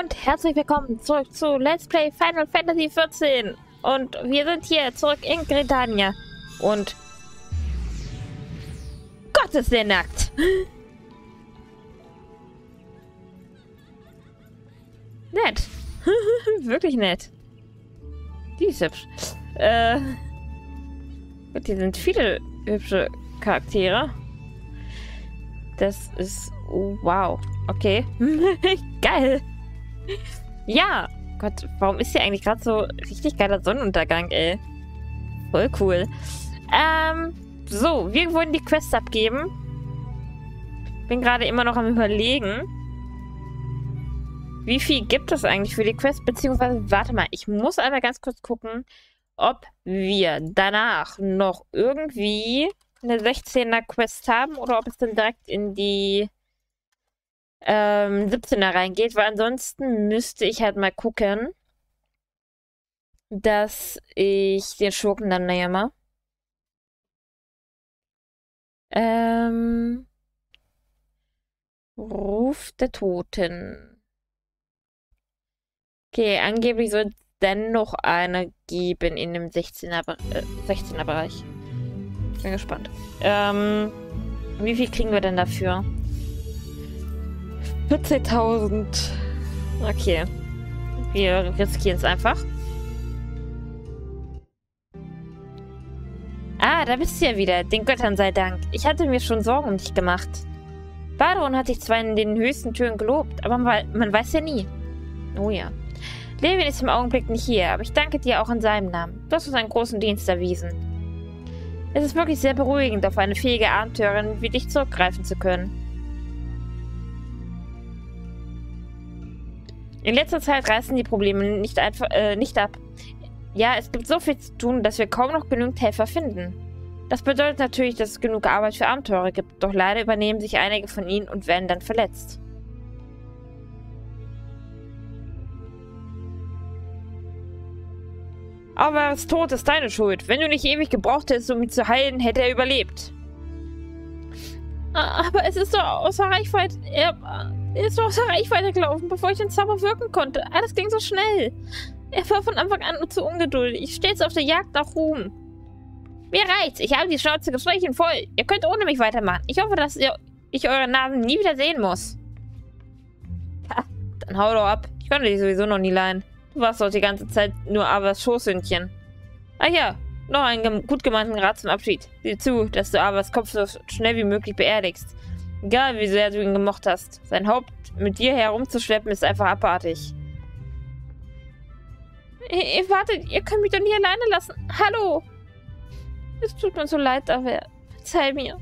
und herzlich willkommen zurück zu Let's Play Final Fantasy XIV. Und wir sind hier zurück in Gridania. Und Gott ist der nackt. Nett. Wirklich nett. Die ist hübsch. Äh, gut, hier sind viele hübsche Charaktere. Das ist... Wow. Okay. Geil. Ja. Gott, warum ist hier eigentlich gerade so richtig geiler Sonnenuntergang, ey? Voll cool. Ähm, so, wir wollen die Quest abgeben. Bin gerade immer noch am überlegen. Wie viel gibt es eigentlich für die Quest? Beziehungsweise, warte mal, ich muss einmal ganz kurz gucken, ob wir danach noch irgendwie eine 16er Quest haben oder ob es dann direkt in die ähm, 17er reingeht, weil ansonsten müsste ich halt mal gucken, dass ich den Schurken dann nehme. Ähm, Ruf der Toten. Okay, angeblich soll es dann noch eine geben in dem 16er, äh, 16er Bereich. Bin gespannt. Ähm, wie viel kriegen wir denn dafür? 14.000. Okay. Wir riskieren es einfach. Ah, da bist du ja wieder. Den Göttern sei Dank. Ich hatte mir schon Sorgen um dich gemacht. Baron hat dich zwar in den höchsten Türen gelobt, aber man, weiß ja nie. Oh ja. Levin ist im Augenblick nicht hier, aber ich danke dir auch in seinem Namen. Du hast uns einen großen Dienst erwiesen. Es ist wirklich sehr beruhigend, auf eine fähige Abenteurerin wie dich zurückgreifen zu können. In letzter Zeit reißen die Probleme nicht, einfach, äh, nicht ab. Ja, es gibt so viel zu tun, dass wir kaum noch genügend Helfer finden. Das bedeutet natürlich, dass es genug Arbeit für Abenteurer gibt, doch leider übernehmen sich einige von ihnen und werden dann verletzt. Aber er ist tot, ist deine Schuld. Wenn du nicht ewig gebraucht hättest, um ihn zu heilen, hätte er überlebt. Aber es ist doch außer Reichweite. Er, ist doch außer Reichweite gelaufen, bevor ich den Zauber wirken konnte. Alles ging so schnell. Er war von Anfang an nur zu ungeduldig. Ich stets auf der Jagd nach Ruhm. Mir reicht's. Ich habe die Schnauze gestrichen voll. Ihr könnt ohne mich weitermachen. Ich hoffe, dass ihr, ich euren Namen nie wieder sehen muss. Ha, dann hau doch ab. Ich konnte dich sowieso noch nie leihen. Du warst doch die ganze Zeit nur Avas Schoßhündchen. Ach ja, noch einen gut gemeinten Rat zum Abschied. Sieh zu, dass du Avas Kopf so schnell wie möglich beerdigst. Egal, wie sehr du ihn gemocht hast. Sein Haupt mit dir herumzuschleppen ist einfach abartig. Ihr, wartet, ihr könnt mich doch nie alleine lassen. Hallo! Es tut mir so leid, aber verzeih mir.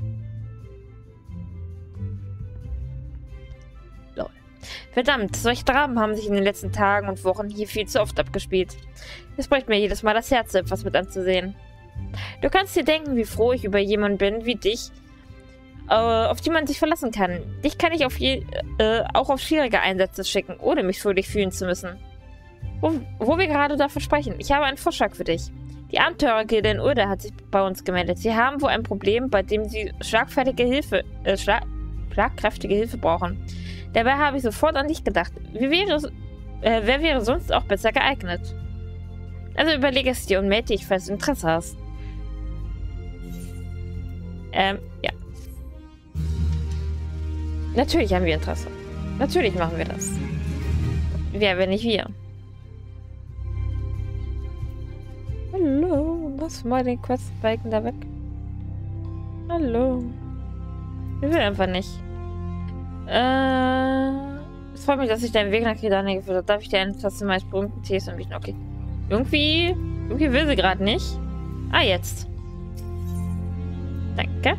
Verdammt, solche Dramen haben sich in den letzten Tagen und Wochen hier viel zu oft abgespielt. Es bricht mir jedes Mal das Herz, etwas mit anzusehen. Du kannst dir denken, wie froh ich über jemanden bin wie dich, auf die man sich verlassen kann. Dich kann ich auf je, äh, auch auf schwierige Einsätze schicken, ohne mich schuldig fühlen zu müssen. Wo, wo wir gerade davon sprechen, ich habe einen Vorschlag für dich. Die Abenteurergilde in Urda hat sich bei uns gemeldet. Sie haben wohl ein Problem, bei dem sie schlagfertige Hilfe, äh, schlag, schlagkräftige Hilfe brauchen. Dabei habe ich sofort an dich gedacht. Wie wäre äh, wer wäre sonst auch besser geeignet? Also überlege es dir und melde dich, falls du Interesse hast. Ähm, ja. Natürlich haben wir Interesse. Natürlich machen wir das. Wer, wenn nicht wir? Hallo, was mal den Questbalken da weg? Hallo. Ich will einfach nicht. Äh, es freut mich, dass ich deinen Weg nach Kredane geführt habe. Darf ich dir eine Tasse meines berühmten Tees anbieten? Okay. Irgendwie, irgendwie will sie gerade nicht. Ah, jetzt. Danke.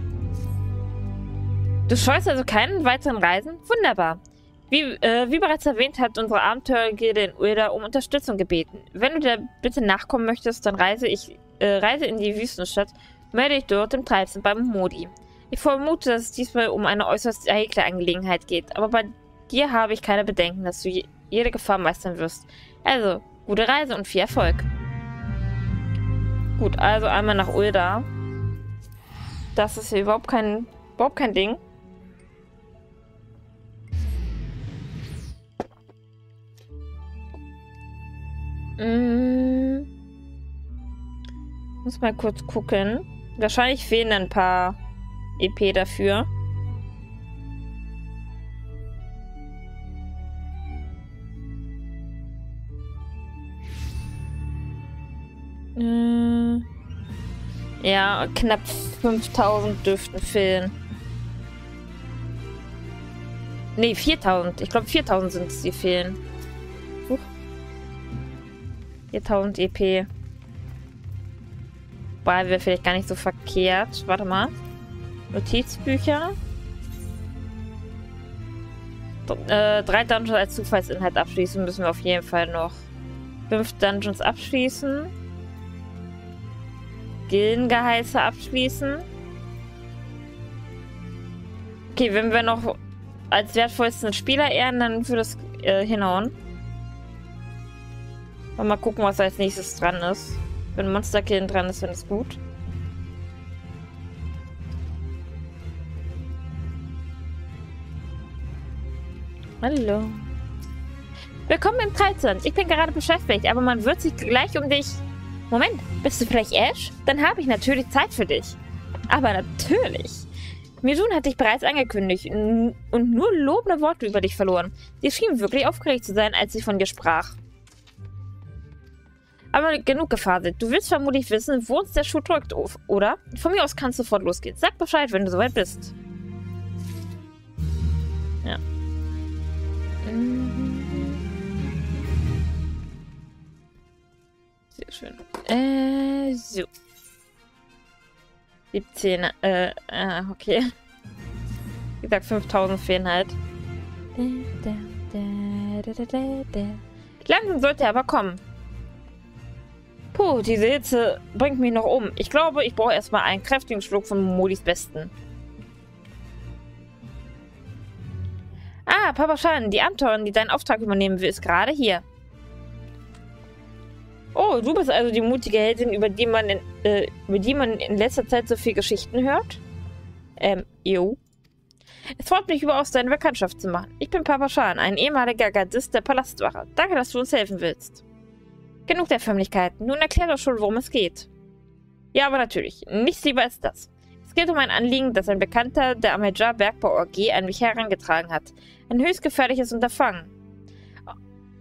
Du scheust also keinen weiteren Reisen? Wunderbar. Wie, äh, wie bereits erwähnt, hat unsere Abenteuergilde in Ueda um Unterstützung gebeten. Wenn du der Bitte nachkommen möchtest, dann reise ich äh, reise in die Wüstenstadt, melde dich dort im Treibsinn beim Modi. Ich vermute, dass es diesmal um eine äußerst heikle Angelegenheit geht, aber bei dir habe ich keine Bedenken, dass du je jede Gefahr meistern wirst. Also, gute Reise und viel Erfolg. Gut, also einmal nach Ulda. Das ist hier überhaupt kein, überhaupt kein Ding. Mm. Muss mal kurz gucken. Wahrscheinlich fehlen ein paar EP dafür. Äh, ja, knapp 5000 dürften fehlen. Ne, 4000. Ich glaube 4000 sind es, die fehlen. Huch. 4000 EP. Wobei wäre vielleicht gar nicht so verkehrt. Warte mal. Notizbücher. äh, drei Dungeons als Zufallsinhalt abschließen müssen wir auf jeden Fall noch. Fünf Dungeons abschließen. Gildengeheiße abschließen. Okay, wenn wir noch als wertvollsten Spieler ehren, dann würde es äh, hinhauen. Mal gucken, was als nächstes dran ist. Wenn Monsterkill dran ist, dann ist gut. Hallo. Willkommen im Treibsand. Ich bin gerade beschäftigt, aber man wird sich gleich um dich... Moment, bist du vielleicht Ash? Dann habe ich natürlich Zeit für dich. Aber natürlich. Mizun hat dich bereits angekündigt und nur lobende Worte über dich verloren. Sie schien wirklich aufgeregt zu sein, als sie von dir sprach. Aber genug gefaselt. Du willst vermutlich wissen, wo uns der Schuh drückt, oder? Von mir aus kannst du sofort losgehen. Sag Bescheid, wenn du soweit bist. Ja. Sehr schön. Äh, so. 17, äh, äh, okay. Wie gesagt, 5000 fehlen halt. Langsam sollte er aber kommen. Puh, diese Hitze bringt mich noch um. Ich glaube, ich brauche erstmal einen kräftigen Schluck von Modis Besten. Ah, Papa Shan, die Abenteurerin, die deinen Auftrag übernehmen will, ist gerade hier. Oh, du bist also die mutige Heldin, über die man in, äh, über die man in letzter Zeit so viel Geschichten hört? Ähm, jo. Es freut mich überaus, deine Bekanntschaft zu machen. Ich bin Papa Shan, ein ehemaliger Gardist der Palastwache. Danke, dass du uns helfen willst. Genug der Förmlichkeiten. Nun erklär doch schon, worum es geht. Ja, aber natürlich. Nichts lieber als das. Es geht um ein Anliegen, das ein Bekannter der Amejar Bergbau AG an mich herangetragen hat. Ein höchst gefährliches Unterfangen.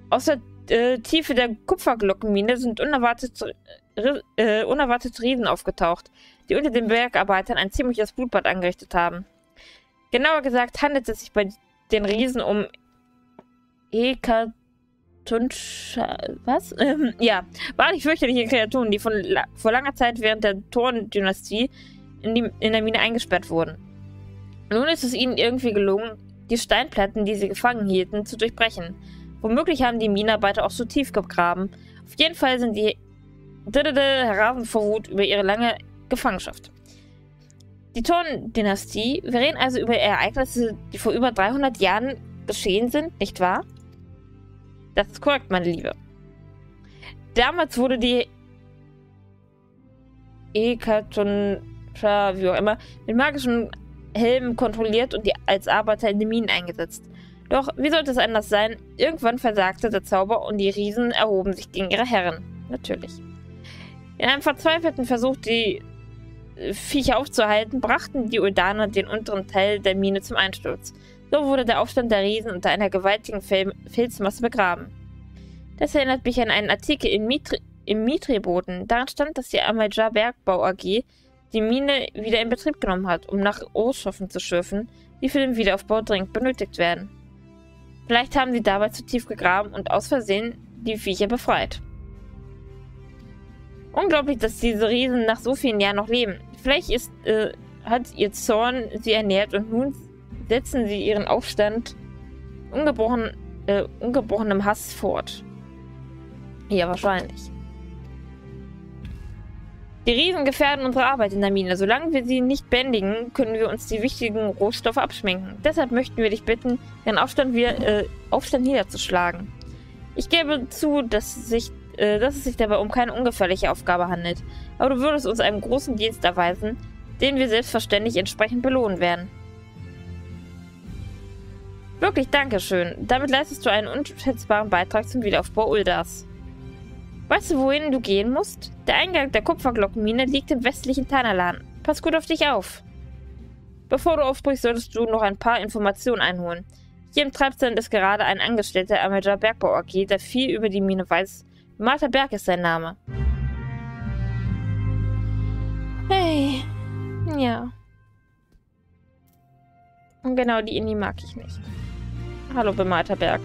Aus der äh, Tiefe der Kupferglockenmine sind unerwartet, äh, unerwartet Riesen aufgetaucht, die unter den Bergarbeitern ein ziemliches Blutbad angerichtet haben. Genauer gesagt handelt es sich bei den Riesen um Hekat Tuncha, was? Ähm, ja, wahrlich fürchterliche Kreaturen, die von la vor langer Zeit während der Thorn-Dynastie in, in der Mine eingesperrt wurden. Nun ist es ihnen irgendwie gelungen, die Steinplatten, die sie gefangen hielten, zu durchbrechen. Womöglich haben die Minenarbeiter auch so tief gegraben. Auf jeden Fall sind die herasen vor Wut über ihre lange Gefangenschaft. Die Thorn-Dynastie, wir reden also über Ereignisse, die vor über 300 Jahren geschehen sind, nicht wahr? Das ist korrekt, meine Liebe. Damals wurde die Ekatoncha, wie auch immer, mit magischen Helmen kontrolliert und die als Arbeiter in den Minen eingesetzt. Doch wie sollte es anders sein? Irgendwann versagte der Zauber und die Riesen erhoben sich gegen ihre Herren. Natürlich. In einem verzweifelten Versuch, die Viecher aufzuhalten, brachten die Uldaner den unteren Teil der Mine zum Einsturz. So wurde der Aufstand der Riesen unter einer gewaltigen Fel Felsmasse begraben. Das erinnert mich an einen Artikel im, Mitri im Mitriboden. Darin stand, dass die Amajar Bergbau AG die Mine wieder in Betrieb genommen hat, um nach Rohstoffen zu schürfen, die für den Wiederaufbau dringend benötigt werden. Vielleicht haben sie dabei zu tief gegraben und aus Versehen die Viecher befreit. Unglaublich, dass diese Riesen nach so vielen Jahren noch leben. Vielleicht ist, äh, hat ihr Zorn sie ernährt und nun setzen sie ihren Aufstand ungebrochen, äh, ungebrochenem Hass fort. Ja, wahrscheinlich. Die Riesen gefährden unsere Arbeit in der Mine. Solange wir sie nicht bändigen, können wir uns die wichtigen Rohstoffe abschminken. Deshalb möchten wir dich bitten, ihren Aufstand, wir, äh, Aufstand niederzuschlagen. Ich gebe zu, dass, sich, äh, dass es sich dabei um keine ungefährliche Aufgabe handelt. Aber du würdest uns einen großen Dienst erweisen, den wir selbstverständlich entsprechend belohnen werden. Wirklich Dankeschön. Damit leistest du einen unschätzbaren Beitrag zum Wiederaufbau Uldas. Weißt du, wohin du gehen musst? Der Eingang der Kupferglockenmine liegt im westlichen Tanalan. Pass gut auf dich auf. Bevor du aufbrichst, solltest du noch ein paar Informationen einholen. Hier im Treibsand ist gerade ein Angestellter Amateur Bergbau AG, der viel über die Mine weiß. Martha Berg ist sein Name. Hey. Ja. Und genau die Indie mag ich nicht. Hallo, bemalter Berg.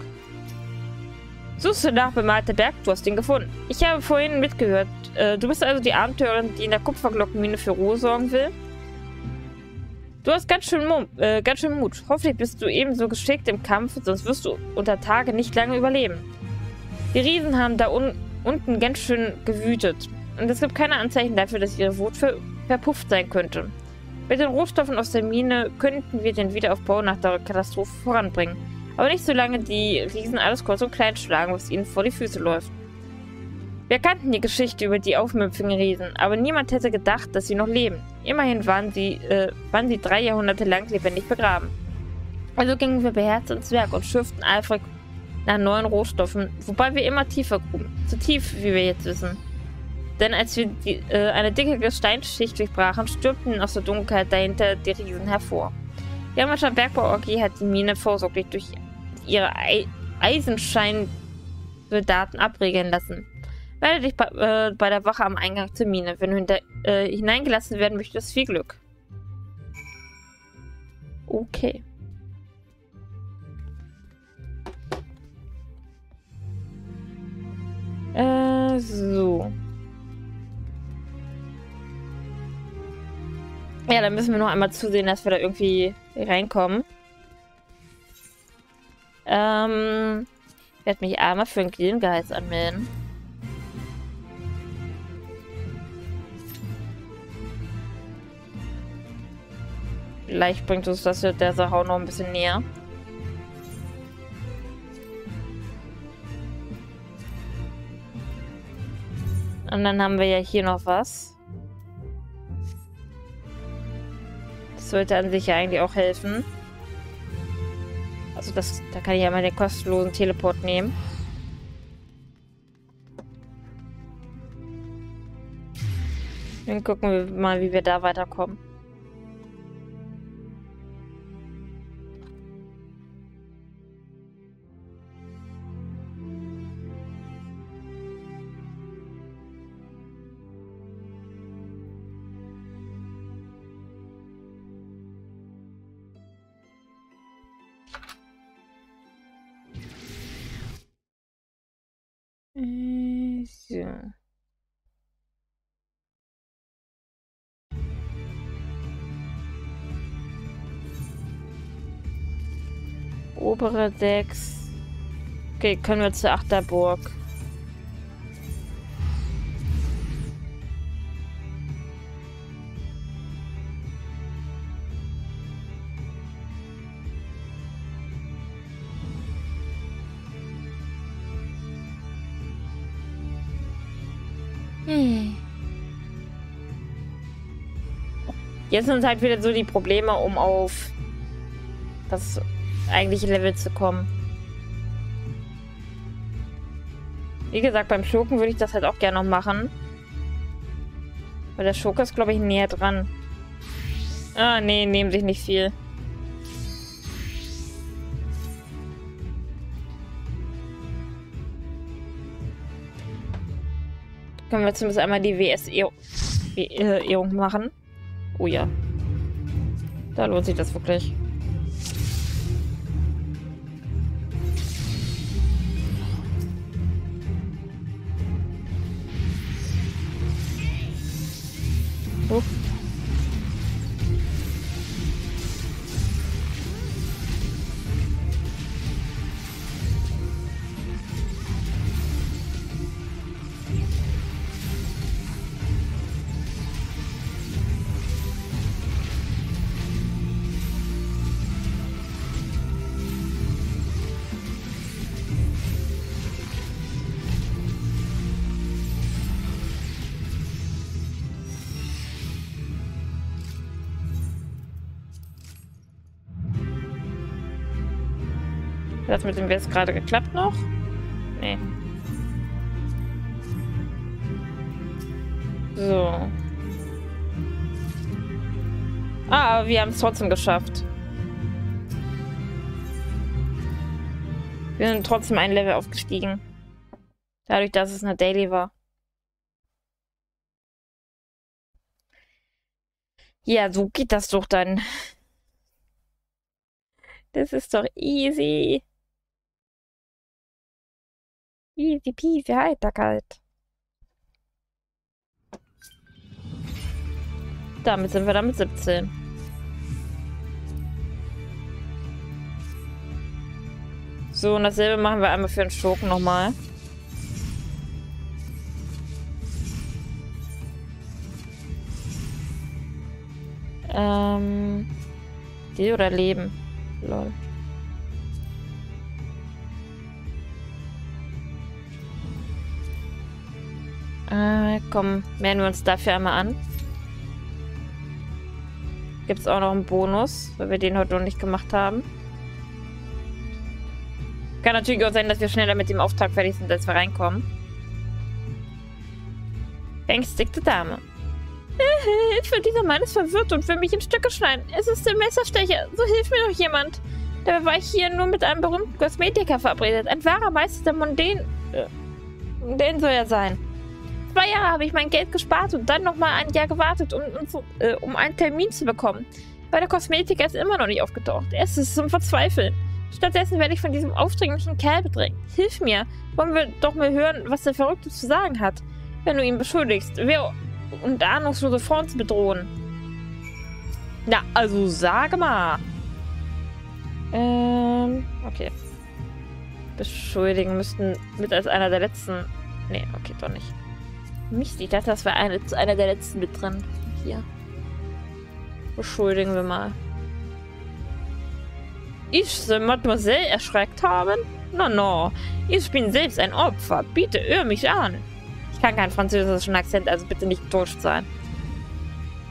Suchst du nach bemalter Berg? Du hast ihn gefunden. Ich habe vorhin mitgehört. Äh, du bist also die Abenteurerin, die in der Kupferglockenmine für Ruhe sorgen will? Du hast ganz schön, äh, ganz schön Mut. Hoffentlich bist du ebenso geschickt im Kampf, sonst wirst du unter Tage nicht lange überleben. Die Riesen haben da un unten ganz schön gewütet. Und es gibt keine Anzeichen dafür, dass ihre Wut ver verpufft sein könnte. Mit den Rohstoffen aus der Mine könnten wir den Wiederaufbau nach der Katastrophe voranbringen. Aber nicht solange die Riesen alles kurz und klein schlagen, was ihnen vor die Füße läuft. Wir kannten die Geschichte über die aufmüpfigen Riesen, aber niemand hätte gedacht, dass sie noch leben. Immerhin waren sie, äh, waren sie drei Jahrhunderte lang lebendig begraben. Also gingen wir beherzt ins Werk und schürften eifrig nach neuen Rohstoffen, wobei wir immer tiefer gruben. So tief, wie wir jetzt wissen. Denn als wir die, äh, eine dicke Gesteinsschicht durchbrachen, stürmten aus der Dunkelheit dahinter die Riesen hervor. Die Amateur Bergbau AG hat die Mine vorsorglich durch ihre Ei Eisenscheinsoldaten abregeln lassen. Melde dich bei, äh, bei, der Wache am Eingang zur Mine. Wenn du äh, hineingelassen werden möchtest, viel Glück. Okay. Äh, so. Ja, dann müssen wir noch einmal zusehen, dass wir da irgendwie reinkommen. Ähm, ich werde mich einmal für einen Gliedengeheiz anmelden. Vielleicht bringt uns das der Sache auch noch ein bisschen näher. Und dann haben wir ja hier noch was. Das sollte an sich ja eigentlich auch helfen. Also das, da kann ich ja mal den kostenlosen Teleport nehmen. Dann gucken wir mal, wie wir da weiterkommen. Obere Decks. Okay, können wir zur Achterburg. Jetzt sind halt wieder so die Probleme, um auf das eigentliche Level zu kommen. Wie gesagt, beim Schurken würde ich das halt auch gerne noch machen. Weil der Schurke ist, glaube ich, näher dran. Ah, nee, nehmen sich nicht viel. Können wir zumindest einmal die WS-Ehrung machen. Oh ja. Da lohnt sich das wirklich. Das mit dem jetzt gerade geklappt noch? Nee. So. Ah, aber wir haben es trotzdem geschafft. Wir sind trotzdem ein Level aufgestiegen. Dadurch, dass es eine Daily war. Ja, so geht das doch dann. Das ist doch easy. Easy peasy, Heiterkeit. Damit sind wir dann mit 17. So, und dasselbe machen wir einmal für den Schurken nochmal. Ähm. Die oder Leben? Lol. Äh, komm, melden wir uns dafür einmal an. Gibt es auch noch einen Bonus, weil wir den heute noch nicht gemacht haben. Kann natürlich auch sein, dass wir schneller mit dem Auftrag fertig sind, als wir reinkommen. Ängstigte Dame. Finde, dieser Mann ist verwirrt und will mich in Stücke schneiden. Es ist der Messerstecher. So hilft mir doch jemand. Dabei war ich hier nur mit einem berühmten Kosmetiker verabredet. Ein wahrer Meister der Mondän... Äh, den soll er sein. Zwei Jahre habe ich mein Geld gespart und dann nochmal ein Jahr gewartet, um, um, äh, um einen Termin zu bekommen. Weil der Kosmetiker ist immer noch nicht aufgetaucht. Es ist zum Verzweifeln. Stattdessen werde ich von diesem aufdringlichen Kerl bedrängt. Hilf mir. Wollen wir doch mal hören, was der Verrückte zu sagen hat. Wenn du ihn beschuldigst, wer und ahnungslose Frauen zu bedrohen. Na, also sage mal. Ähm, okay. Beschuldigen müssten mit als einer der letzten. Nee, okay, doch nicht. Mist, ich dachte, das wäre eine, einer der letzten mit drin. Hier. Beschuldigen wir mal. Ich soll Mademoiselle erschreckt haben? No, no. Ich bin selbst ein Opfer. Bitte hör mich an. Ich kann keinen französischen Akzent, also bitte nicht getäuscht sein.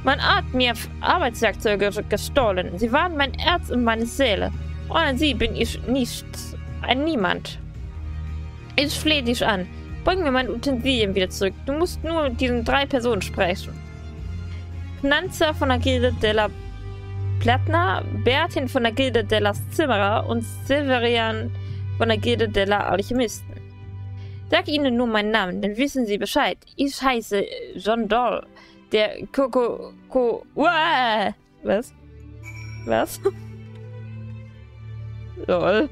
Man hat mir Arbeitswerkzeuge gestohlen. Sie waren mein Herz und meine Seele. Ohne sie bin ich nicht ein Niemand. Ich flehe dich an. Bring mir mein Utensilien wieder zurück. Du musst nur mit diesen drei Personen sprechen. Knanzer von der Gilde della Plattner, Bertin von der Gilde della Zimmerer und Silverian von der Gilde della Alchemisten. Sag ihnen nur meinen Namen, dann wissen sie Bescheid. Ich heiße John Doll, der Coco... Co... Was? Was? Lol.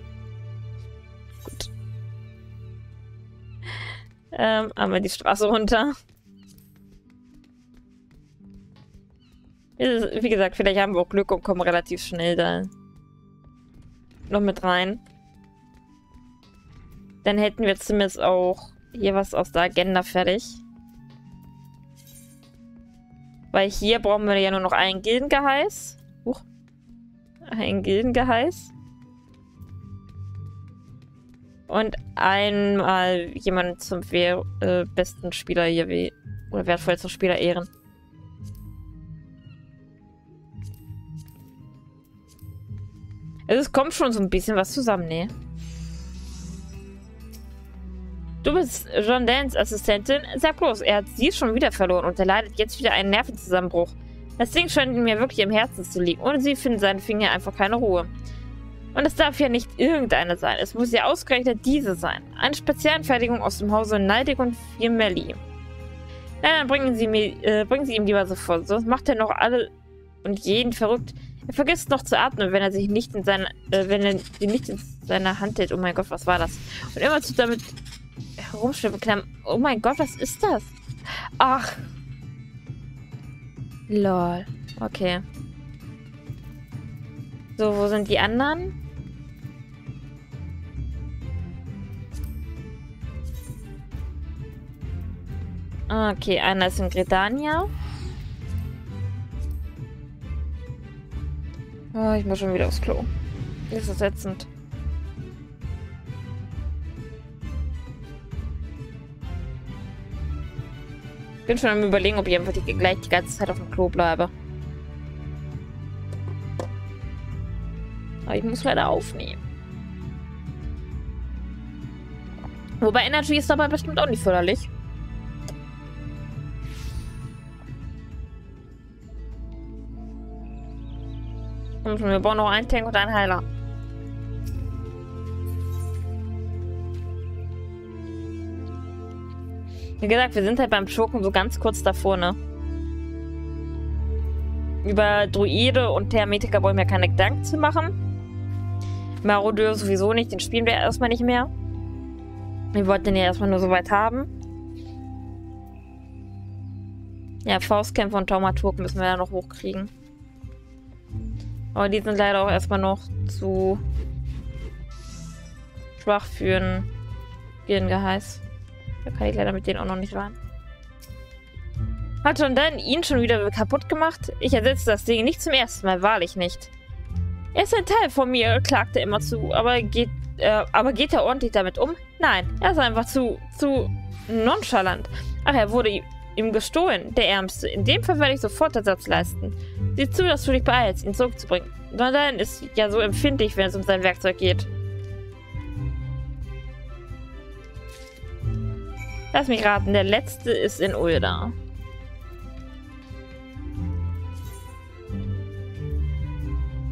Ähm, einmal die Straße runter. Wie gesagt, vielleicht haben wir auch Glück und kommen relativ schnell da noch mit rein. Dann hätten wir zumindest auch hier was aus der Agenda fertig. Weil hier brauchen wir ja nur noch ein Gildengeheiß. Huch. Ein Gildengeheiß. Und einmal jemanden zum äh, besten Spieler hier wie. Oder wertvollsten Spieler ehren. Es kommt schon so ein bisschen was zusammen, ne? Du bist John Dans Assistentin. Sag bloß, er hat sie schon wieder verloren und er leidet jetzt wieder einen Nervenzusammenbruch. Das Ding scheint mir wirklich im Herzen zu liegen. Ohne sie finden seine Finger einfach keine Ruhe. Und es darf ja nicht irgendeine sein. Es muss ja ausgerechnet diese sein. Eine Spezialfertigung aus dem Hause Neidig und Firmelli. Nein, dann bringen Sie, mir, äh, bringen Sie ihm lieber sofort. Sonst macht er noch alle und jeden verrückt. Er vergisst noch zu atmen, wenn er sich nicht in seine, äh, wenn er sie nicht in seiner Hand hält. Oh mein Gott, was war das? Und immer zu damit herumschwippen. Oh mein Gott, was ist das? Ach. Lol. Okay. So, wo sind die anderen? Okay, einer ist in Gredania. Oh, ich muss schon wieder aufs Klo. Das ist ätzend. Ich bin schon am überlegen, ob ich einfach die, gleich die ganze Zeit auf dem Klo bleibe. Aber ich muss leider aufnehmen. Wobei Energy ist dabei bestimmt auch nicht förderlich. Wir brauchen noch einen Tank und einen Heiler. Wie gesagt, wir sind halt beim Schurken so ganz kurz davor, ne? Über Druide und Hermetiker wollen wir keine Gedanken zu machen. Marodeur sowieso nicht, den spielen wir erstmal nicht mehr. Wir wollten den ja erstmal nur so weit haben. Ja, Faustkämpfer und Taumaturg müssen wir ja noch hochkriegen. Aber die sind leider auch erstmal noch zu schwach für ein Gehirngeheiß. Da kann ich leider mit denen auch noch nicht rein. Hat schon dann ihn schon wieder kaputt gemacht? Ich ersetze das Ding nicht zum ersten Mal, wahrlich nicht. Er ist ein Teil von mir, klagte er immer zu, aber geht, äh, aber geht er ordentlich damit um? Nein, er ist einfach zu, zu nonchalant. Ach, er wurde ihm gestohlen, der Ärmste. In dem Fall werde ich sofort Ersatz leisten. Sieh zu, dass du dich beeilst, ihn zurückzubringen. Donaldin ist ja so empfindlich, wenn es um sein Werkzeug geht. Lass mich raten, der letzte ist in Ulda.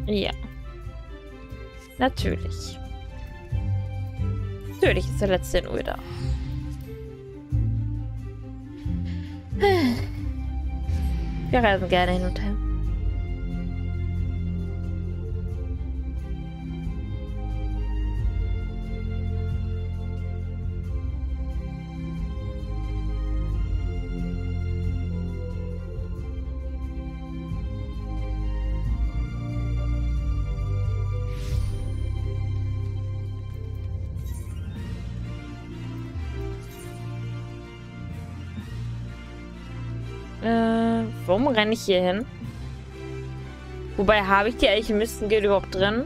Ja. Natürlich. Natürlich ist der letzte in Ulda. Wir reisen gerne hin und her. Warum renne ich hier hin? Wobei, habe ich die Alchemisten-Guild überhaupt drin?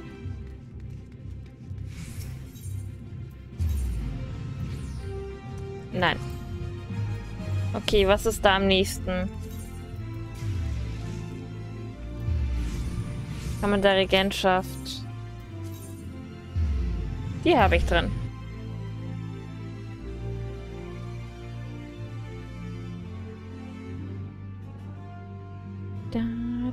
Nein. Okay, was ist da am nächsten? Kammer der Regentschaft. Die habe ich drin.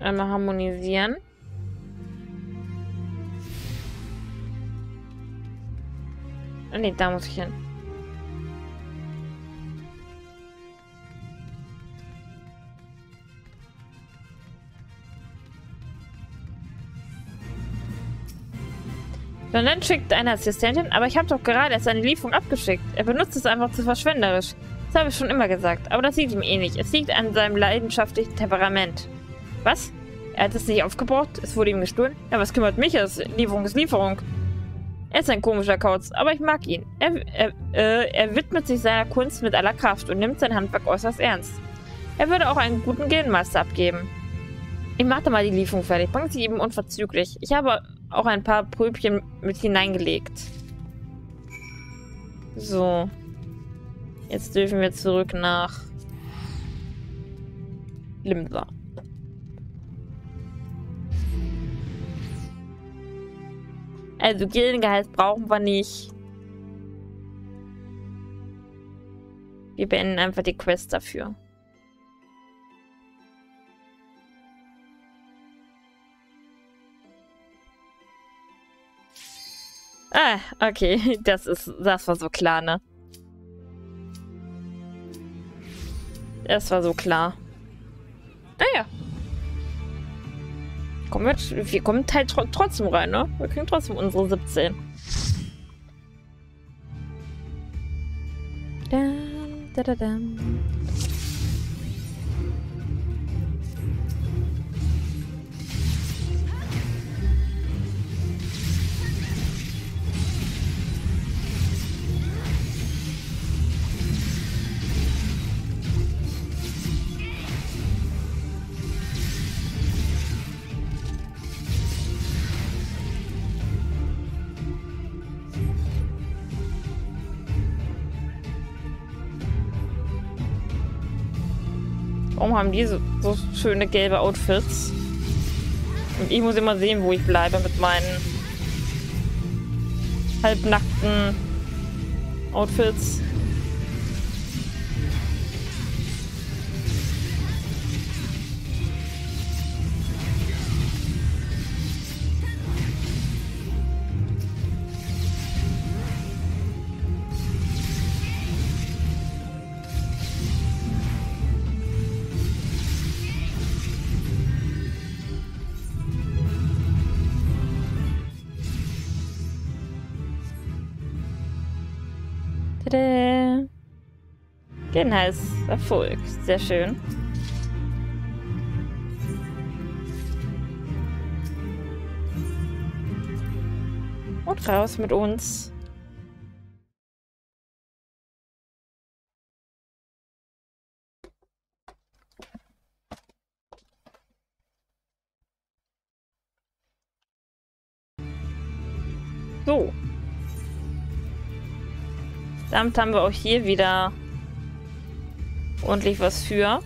Einmal harmonisieren. Ah, ne, da muss ich hin. Dann schickt eine Assistentin, aber ich habe doch gerade erst eine Lieferung abgeschickt. Er benutzt es einfach zu verschwenderisch. Das habe ich schon immer gesagt, aber das liegt ihm nicht. Es liegt an seinem leidenschaftlichen Temperament. Was? Er hat es nicht aufgebraucht? Es wurde ihm gestohlen? Ja, was kümmert mich das? Lieferung ist Lieferung. Er ist ein komischer Kauz, aber ich mag ihn. Er, er, äh, er widmet sich seiner Kunst mit aller Kraft und nimmt sein Handwerk äußerst ernst. Er würde auch einen guten Gildenmeister abgeben. Ich mache mal die Lieferung fertig. Bringt sie ihm unverzüglich. Ich habe auch ein paar Pröbchen mit hineingelegt. So. Jetzt dürfen wir zurück nach Limsa. Also Gildengehalt brauchen wir nicht. Wir beenden einfach die Quest dafür. Ah, okay. Das ist, das war so klar, ne? Das war so klar. Naja. Kommen wir, wir kommen halt trotzdem rein, ne? Wir kriegen trotzdem unsere 17. Da, da, da, da. Warum haben die so, so schöne gelbe Outfits? Und ich muss immer sehen, wo ich bleibe mit meinen halbnackten Outfits. Genau, Erfolg. Sehr schön. Und raus mit uns. So. Damit haben wir auch hier wieder ordentlich was für.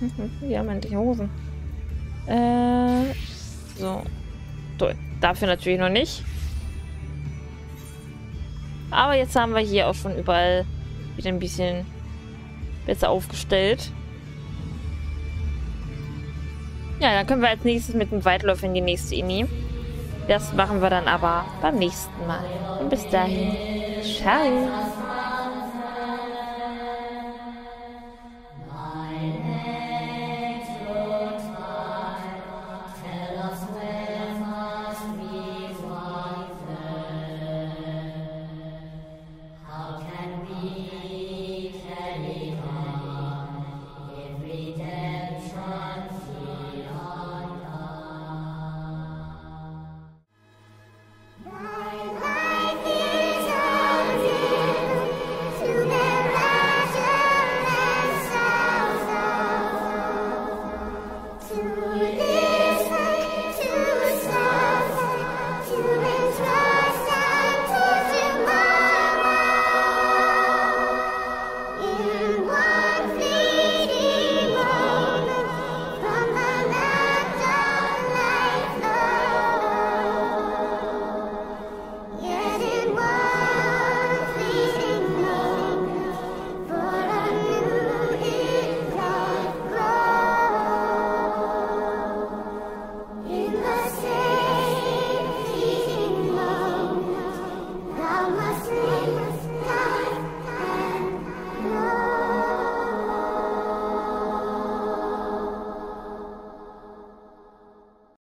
Wir haben endlich Hosen. Äh, so. Dafür natürlich noch nicht. Aber jetzt haben wir hier auch schon überall wieder ein bisschen besser aufgestellt. Ja, dann können wir als nächstes mit dem Weitläufer in die nächste Ini. Das machen wir dann aber beim nächsten Mal. Und bis dahin. Ciao.